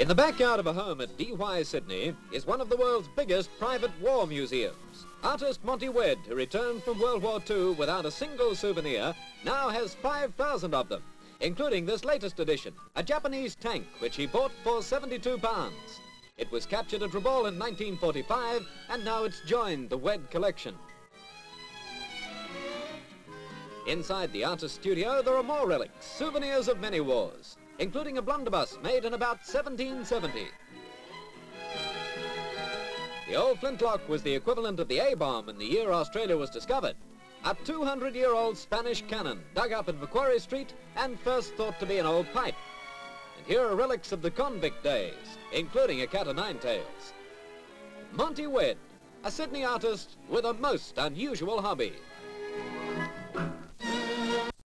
In the backyard of a home at Dee Why Sydney is one of the world's biggest private war museums. Artist Monty Wedd, who returned from World War II without a single souvenir, now has 5,000 of them, including this latest edition, a Japanese tank which he bought for 72 pounds. It was captured at Rabaul in 1945 and now it's joined the Wedd collection. Inside the artist's studio, there are more relics, souvenirs of many wars, including a blunderbuss made in about 1770. The old flintlock was the equivalent of the A-bomb in the year Australia was discovered. A 200-year-old Spanish cannon dug up in Macquarie Street and first thought to be an old pipe. And here are relics of the convict days, including a cat o' nine tails. Monty Wedd, a Sydney artist with a most unusual hobby.